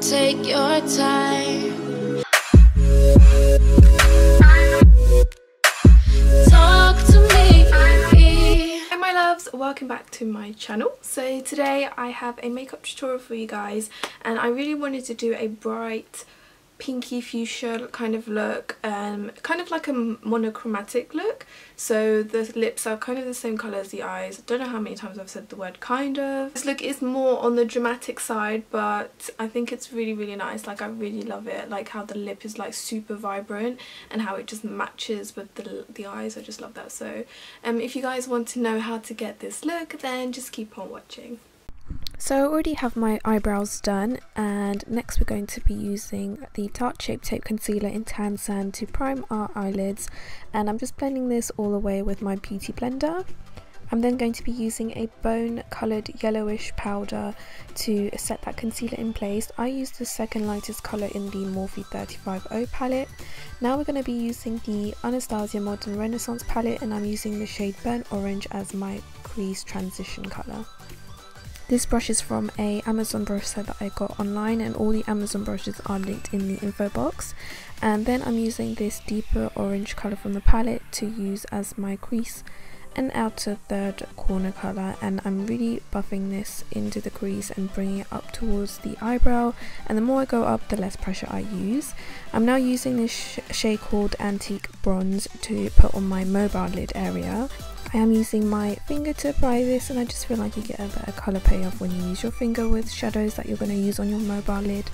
take your time. Talk to me. Hi my loves, welcome back to my channel. So today I have a makeup tutorial for you guys and I really wanted to do a bright pinky fuchsia kind of look um kind of like a monochromatic look. So the lips are kind of the same color as the eyes. I don't know how many times i've said the word kind of. This look is more on the dramatic side but i think it's really really nice. Like i really love it. Like how the lip is like super vibrant and how it just matches with the the eyes. I just love that. So um if you guys want to know how to get this look then just keep on watching so I already have my eyebrows done and next we're going to be using the Tarte Shape Tape Concealer in Tan Sand to prime our eyelids and I'm just blending this all away with my beauty blender. I'm then going to be using a bone coloured yellowish powder to set that concealer in place. I use the second lightest colour in the Morphe 350 palette. Now we're going to be using the Anastasia Modern Renaissance palette and I'm using the shade Burnt Orange as my crease transition colour. This brush is from a Amazon brush set that I got online and all the Amazon brushes are linked in the info box. And then I'm using this deeper orange colour from the palette to use as my crease and outer third corner colour and I'm really buffing this into the crease and bringing it up towards the eyebrow and the more I go up the less pressure I use. I'm now using this sh shade called Antique Bronze to put on my mobile lid area I am using my finger to apply this and I just feel like you get a better colour payoff when you use your finger with shadows that you're going to use on your mobile lid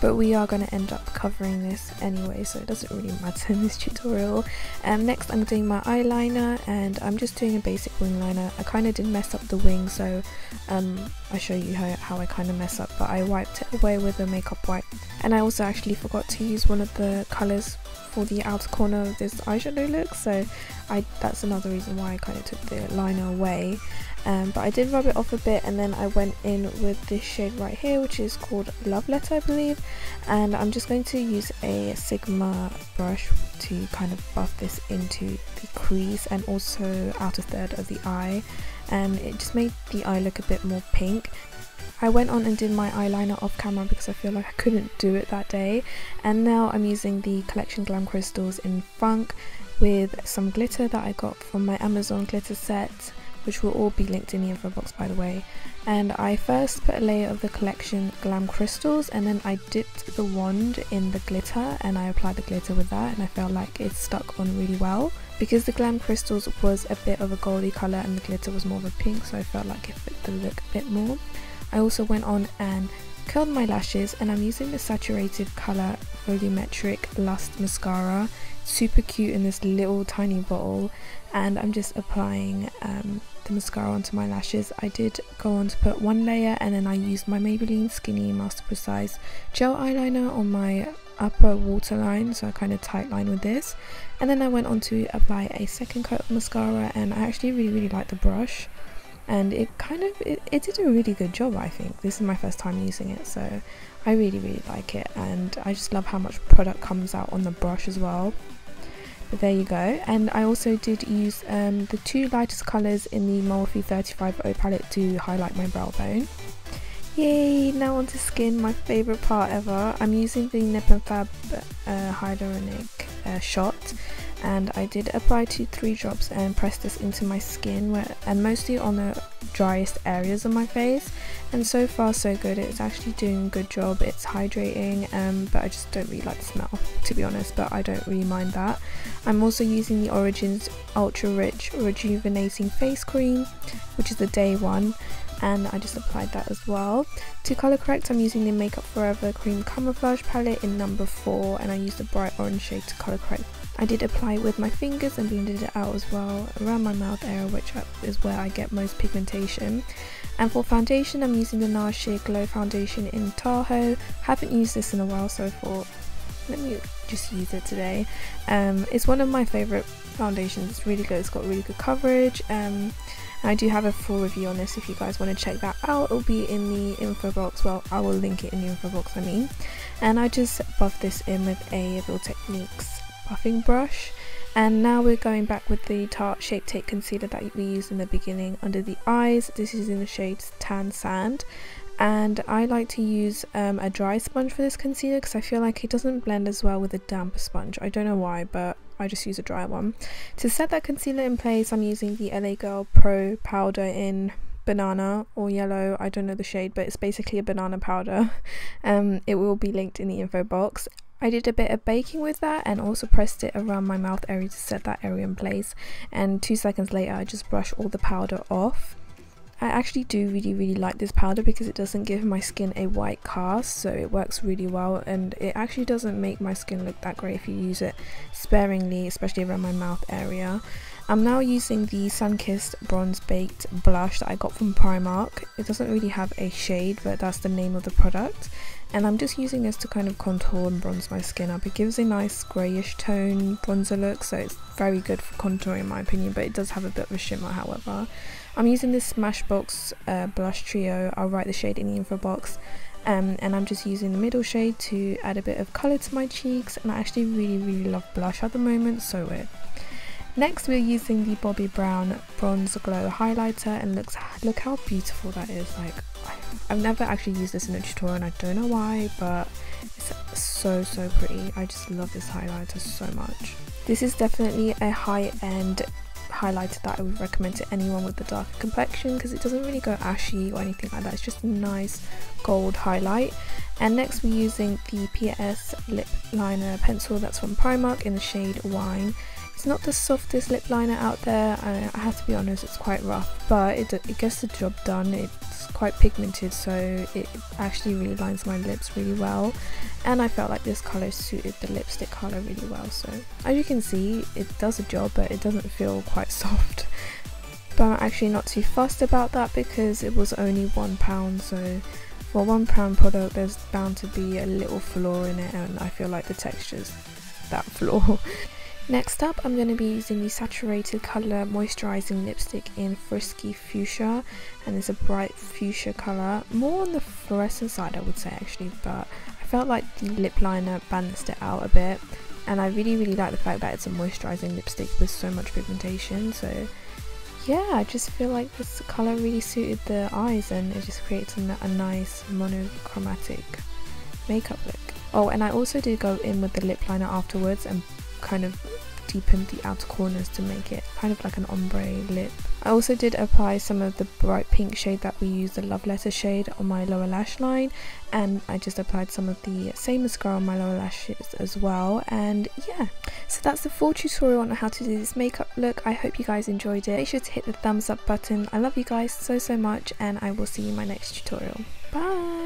but we are going to end up covering this anyway so it doesn't really matter in this tutorial. Um, next I'm doing my eyeliner and I'm just doing a basic wing liner. I kind of did mess up the wing so um, I'll show you how, how I kind of mess up but I wiped it away with a makeup wipe. And I also actually forgot to use one of the colours for the outer corner of this eyeshadow look so I that's another reason why I kind of took the liner away. Um, but I did rub it off a bit and then I went in with this shade right here which is called Love Letter I believe. And I'm just going to use a Sigma brush to kind of buff this into the crease and also outer third of the eye and it just made the eye look a bit more pink. I went on and did my eyeliner off camera because I feel like I couldn't do it that day. And now I'm using the Collection Glam Crystals in Funk with some glitter that I got from my Amazon glitter set which will all be linked in the info box by the way. And I first put a layer of the collection Glam Crystals and then I dipped the wand in the glitter and I applied the glitter with that and I felt like it stuck on really well. Because the Glam Crystals was a bit of a goldy colour and the glitter was more of a pink so I felt like it fit the look a bit more. I also went on and curled my lashes and I'm using the saturated colour volumetric lust mascara super cute in this little tiny bottle and I'm just applying um, the mascara onto my lashes. I did go on to put one layer and then I used my Maybelline Skinny Master Precise gel eyeliner on my upper waterline so I kind of tight line with this. And then I went on to apply a second coat of mascara and I actually really really like the brush. And it kind of it, it did a really good job I think. This is my first time using it so I really really like it. And I just love how much product comes out on the brush as well but there you go. And I also did use um, the two lightest colours in the Morphe 350 palette to highlight my brow bone. Yay, now onto skin, my favourite part ever. I'm using the Nip and Fab uh, Hyaluronic uh, shot and I did apply two three drops and press this into my skin where, and mostly on the driest areas of my face. And so far so good. It's actually doing a good job. It's hydrating um, but I just don't really like the smell to be honest but I don't really mind that. I'm also using the Origins Ultra Rich Rejuvenating Face Cream which is the day one and I just applied that as well. To colour correct I'm using the Makeup Forever Cream Camouflage palette in number 4 and I used the bright orange shade to colour correct. I did apply it with my fingers and blended it out as well around my mouth area which is where I get most pigmentation. And for foundation I'm using the NARS Sheer Glow Foundation in Tahoe. Haven't used this in a while so I thought let me just use it today. Um, it's one of my favourite foundations, it's really good, it's got really good coverage. Um, I do have a full review on this if you guys want to check that out. It'll be in the info box. Well, I will link it in the info box, I mean. And I just buffed this in with a Real Techniques buffing brush. And now we're going back with the Tarte Shape Tape Concealer that we used in the beginning under the eyes. This is in the shades Tan Sand. And I like to use um, a dry sponge for this concealer because I feel like it doesn't blend as well with a damp sponge. I don't know why but I just use a dry one. To set that concealer in place I'm using the LA Girl Pro powder in banana or yellow I don't know the shade but it's basically a banana powder um it will be linked in the info box I did a bit of baking with that and also pressed it around my mouth area to set that area in place and two seconds later I just brush all the powder off. I actually do really really like this powder because it doesn't give my skin a white cast so it works really well and it actually doesn't make my skin look that great if you use it sparingly especially around my mouth area. I'm now using the Sunkissed Bronze Baked Blush that I got from Primark. It doesn't really have a shade but that's the name of the product and I'm just using this to kind of contour and bronze my skin up. It gives a nice greyish tone bronzer look so it's very good for contouring in my opinion but it does have a bit of a shimmer however. I'm using this Smashbox uh, blush trio, I'll write the shade in the info box um, and I'm just using the middle shade to add a bit of colour to my cheeks and I actually really really love blush at the moment so weird. Next we're using the Bobbi Brown Bronze Glow Highlighter and looks look how beautiful that is. Like I've never actually used this in a tutorial and I don't know why but it's so so pretty. I just love this highlighter so much. This is definitely a high-end highlighter that I would recommend to anyone with a darker complexion because it doesn't really go ashy or anything like that. It's just a nice gold highlight. And next we're using the PS lip liner pencil that's from Primark in the shade Wine it's not the softest lip liner out there, I, have to be honest, it's quite rough, but it, it gets the job done. It's quite pigmented, so it actually really lines my lips really well. And I felt like this colour suited the lipstick colour really well, so as you can see, it does a job, but it doesn't feel quite soft. But I'm actually not too fussed about that because it was only £1, so for one pound product there's bound to be a little flaw in it and I feel like the texture's that flaw Next up I'm going to be using the saturated colour moisturising lipstick in Frisky Fuchsia and it's a bright fuchsia colour, more on the fluorescent side I would say actually but I felt like the lip liner balanced it out a bit and I really really like the fact that it's a moisturising lipstick with so much pigmentation so yeah I just feel like this colour really suited the eyes and it just creates a, a nice monochromatic makeup look. Oh and I also did go in with the lip liner afterwards and kind of deepen the outer corners to make it kind of like an ombre lip. I also did apply some of the bright pink shade that we use, the Love Letter shade on my lower lash line and I just applied some of the same mascara on my lower lashes as well and yeah. So that's the full tutorial on how to do this makeup look. I hope you guys enjoyed it. Make sure to hit the thumbs up button. I love you guys so so much and I will see you in my next tutorial. Bye